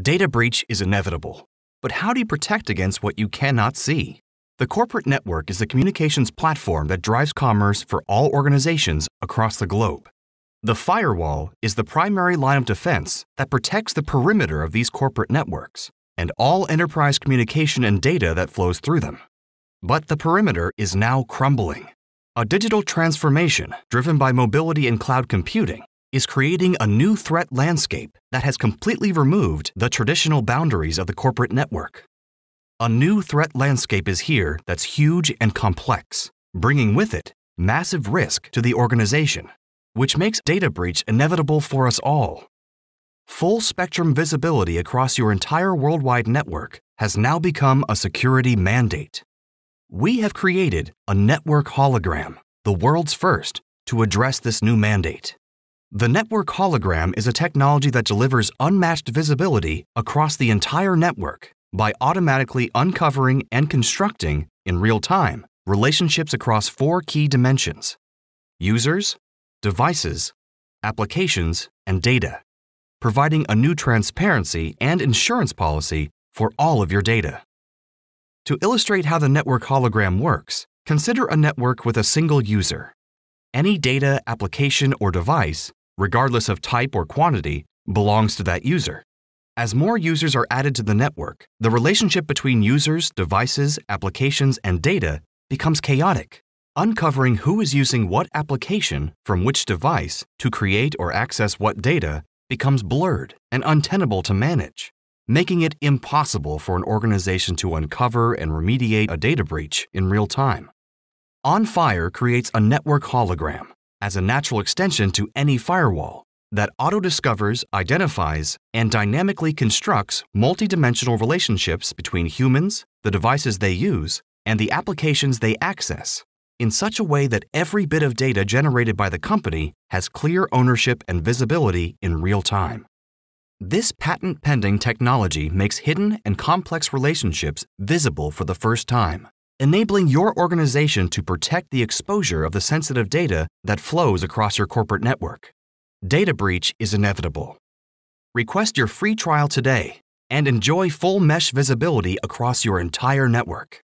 Data breach is inevitable. But how do you protect against what you cannot see? The corporate network is the communications platform that drives commerce for all organizations across the globe. The firewall is the primary line of defense that protects the perimeter of these corporate networks and all enterprise communication and data that flows through them. But the perimeter is now crumbling. A digital transformation driven by mobility and cloud computing is creating a new threat landscape that has completely removed the traditional boundaries of the corporate network. A new threat landscape is here that's huge and complex, bringing with it massive risk to the organization, which makes data breach inevitable for us all. Full spectrum visibility across your entire worldwide network has now become a security mandate. We have created a network hologram, the world's first, to address this new mandate. The network hologram is a technology that delivers unmatched visibility across the entire network by automatically uncovering and constructing, in real time, relationships across four key dimensions users, devices, applications, and data, providing a new transparency and insurance policy for all of your data. To illustrate how the network hologram works, consider a network with a single user. Any data, application, or device, regardless of type or quantity, belongs to that user. As more users are added to the network, the relationship between users, devices, applications, and data becomes chaotic. Uncovering who is using what application from which device to create or access what data becomes blurred and untenable to manage, making it impossible for an organization to uncover and remediate a data breach in real time. OnFire creates a network hologram as a natural extension to any firewall that auto-discovers, identifies, and dynamically constructs multidimensional relationships between humans, the devices they use, and the applications they access in such a way that every bit of data generated by the company has clear ownership and visibility in real time. This patent-pending technology makes hidden and complex relationships visible for the first time, enabling your organization to protect the exposure of the sensitive data that flows across your corporate network. Data breach is inevitable. Request your free trial today and enjoy full mesh visibility across your entire network.